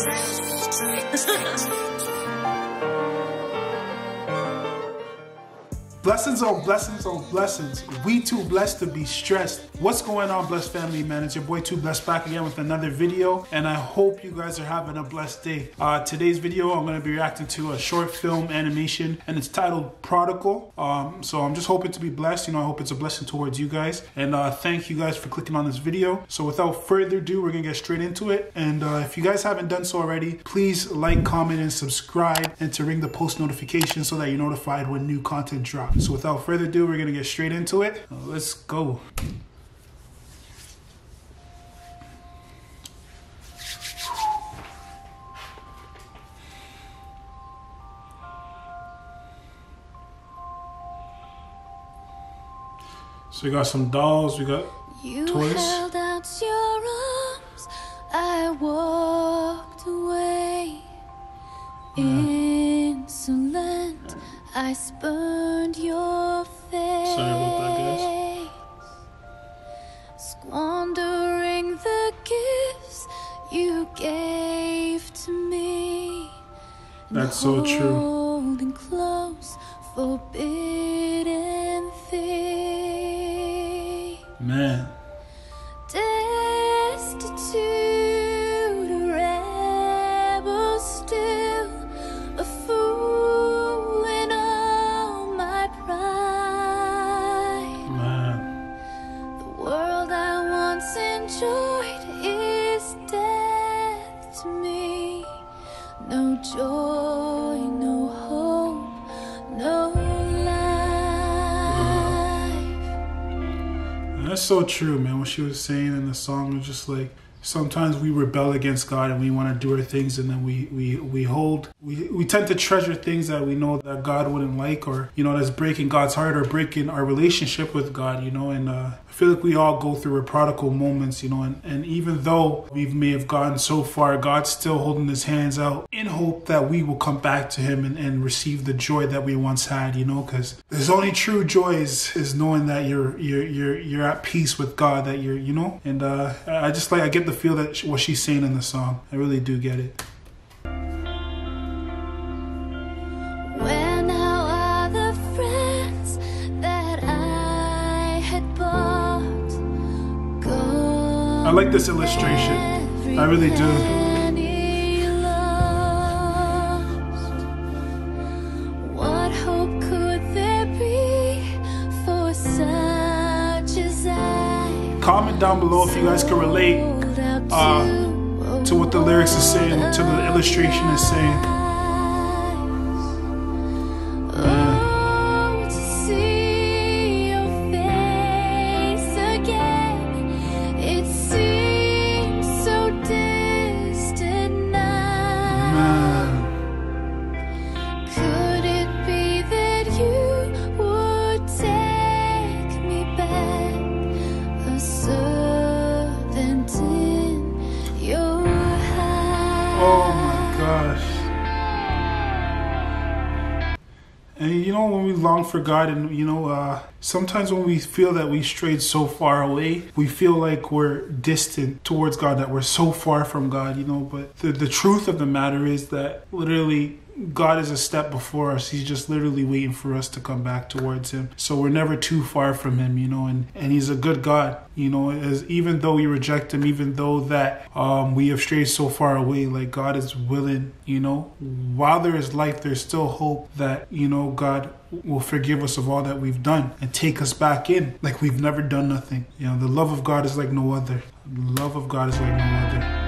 Cause I'm Blessings on blessings on blessings. We too blessed to be stressed. What's going on, blessed family, man? It's your boy Too Blessed back again with another video, and I hope you guys are having a blessed day. Uh, today's video, I'm gonna be reacting to a short film animation, and it's titled Prodigal. Um, so I'm just hoping to be blessed. You know, I hope it's a blessing towards you guys, and uh, thank you guys for clicking on this video. So without further ado, we're gonna get straight into it. And uh, if you guys haven't done so already, please like, comment, and subscribe, and to ring the post notification so that you're notified when new content drops. So without further ado, we're gonna get straight into it. Let's go. So we got some dolls, we got You toys. held out your arms, I walked away. Insolent, I spurned your face. Sorry about that, guys. Squandering the gifts you gave to me. That's so true. Holding close, forbidden thing. Man, Destitute, That's so true, man. What she was saying in the song was just like sometimes we rebel against God and we want to do our things and then we we we hold we we tend to treasure things that we know that God wouldn't like or you know that's breaking God's heart or breaking our relationship with God, you know, and uh I feel like we all go through a prodigal moments, you know, and, and even though we may have gotten so far, God's still holding his hands out in hope that we will come back to him and, and receive the joy that we once had, you know, because there's only true joy is, is knowing that you're you're you're you're at peace with God, that you're you know, and uh I just like I get the feel that what she's saying in the song. I really do get it. I like this illustration. I really do. Every lost. What hope could there be for such as I? Comment down below if you guys can relate uh, to what the lyrics is saying, to the illustration is saying. Oh my gosh. And you know, when we long for God, and you know, uh, sometimes when we feel that we strayed so far away, we feel like we're distant towards God, that we're so far from God, you know. But the, the truth of the matter is that literally, God is a step before us. He's just literally waiting for us to come back towards Him. So we're never too far from Him, you know. And and He's a good God, you know. As even though we reject Him, even though that um, we have strayed so far away, like God is willing, you know. While there is life, there's still hope that you know God will forgive us of all that we've done and take us back in, like we've never done nothing. You know, the love of God is like no other. The love of God is like no other.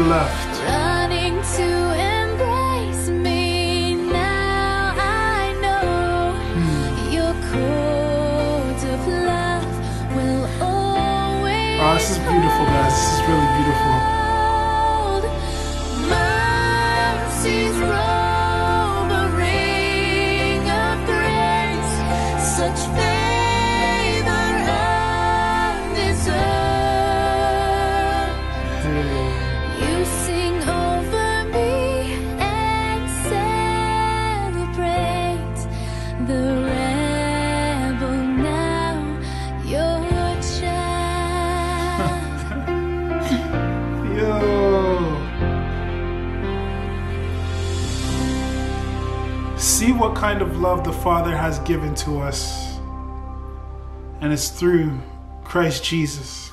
Never left. Running to embrace me now, I know hmm. your cords of love will always. Oh, this is beautiful, guys. This is really beautiful. hold. Mercy's robe, a ring of grace, such see what kind of love the Father has given to us. And it's through Christ Jesus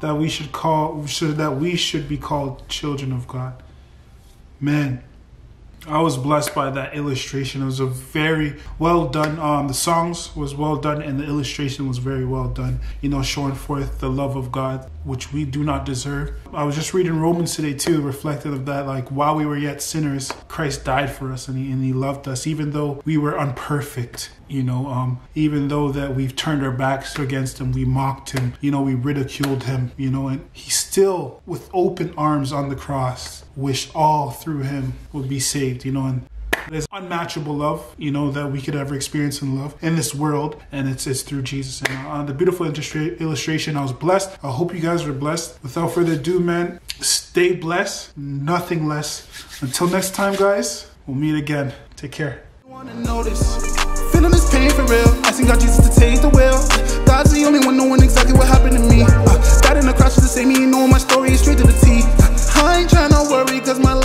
that we should call should that we should be called children of God. Man, I was blessed by that illustration. It was a very well done. Um, the songs was well done, and the illustration was very well done. You know, showing forth the love of God, which we do not deserve. I was just reading Romans today too, reflective of that. Like while we were yet sinners, Christ died for us, and he and he loved us, even though we were unperfect. You know, um, even though that we've turned our backs against him, we mocked him. You know, we ridiculed him. You know, and he still, with open arms on the cross, wished all through him would be saved saved, you know, and there's unmatchable love, you know, that we could ever experience in love in this world, and it's it's through Jesus. And uh, the beautiful illustration, I was blessed. I hope you guys were blessed. Without further ado, man, stay blessed, nothing less. Until next time, guys, we'll meet again. Take care. Feeling this pain for real. Asking God Jesus to take the. God's the only one knowing exactly what happened to me. Uh, died in to save me, knowing my story straight to the T. Uh, I ain't trying to worry, cause my